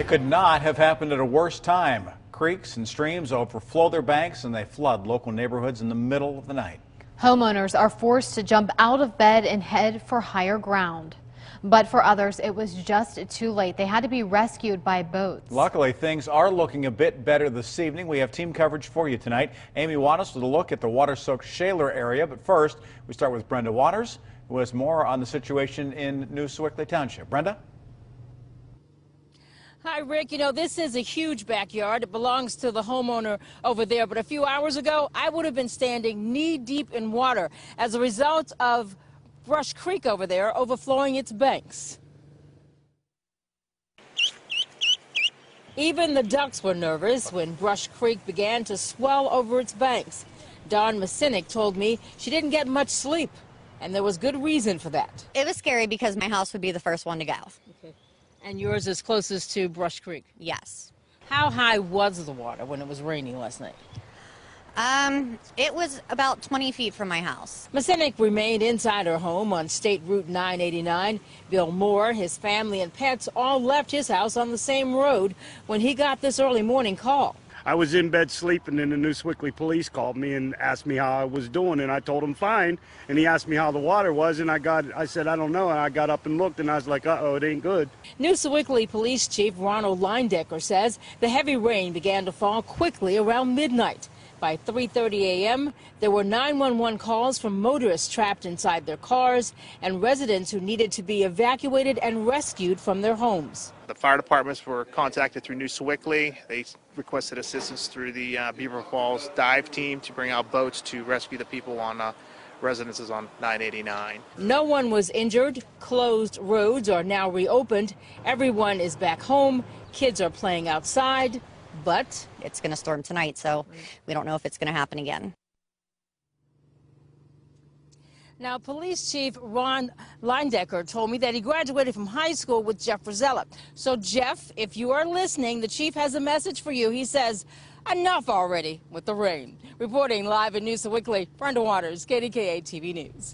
It could not have happened at a worse time. Creeks and streams overflow their banks and they flood local neighborhoods in the middle of the night. Homeowners are forced to jump out of bed and head for higher ground. But for others, it was just too late. They had to be rescued by boats. Luckily, things are looking a bit better this evening. We have team coverage for you tonight. Amy Wadas with a look at the water-soaked Shaler area. But first, we start with Brenda Waters, who has more on the situation in New Sewickley Township. Brenda? Hi, Rick. You know, this is a huge backyard. It belongs to the homeowner over there. But a few hours ago, I would have been standing knee deep in water as a result of Brush Creek over there overflowing its banks. Even the ducks were nervous when Brush Creek began to swell over its banks. Dawn Masinik told me she didn't get much sleep, and there was good reason for that. It was scary because my house would be the first one to go. Okay. And yours is closest to Brush Creek. Yes. How high was the water when it was raining last night? Um, it was about 20 feet from my house. Masinik remained inside her home on State Route 989. Bill Moore, his family, and pets all left his house on the same road when he got this early morning call. I was in bed sleeping, and the New Sewickley police called me and asked me how I was doing, and I told him fine. And he asked me how the water was, and I got, I said I don't know, and I got up and looked, and I was like, uh oh, it ain't good. New Sewickley Police Chief Ronald Leindecker says the heavy rain began to fall quickly around midnight. By 3:30 a.m., there were 911 calls from motorists trapped inside their cars and residents who needed to be evacuated and rescued from their homes. The fire departments were contacted through New Sewickley. They requested assistance through the uh, Beaver Falls dive team to bring out boats to rescue the people on uh, residences on 989. No one was injured. Closed roads are now reopened. Everyone is back home. Kids are playing outside but it's going to storm tonight, so we don't know if it's going to happen again. Now, Police Chief Ron Leindecker told me that he graduated from high school with Jeff Verszyla. So, Jeff, if you are listening, the chief has a message for you. He says, enough already with the rain. Reporting live in New Sewickley, Brenda Waters, KDKA TV News.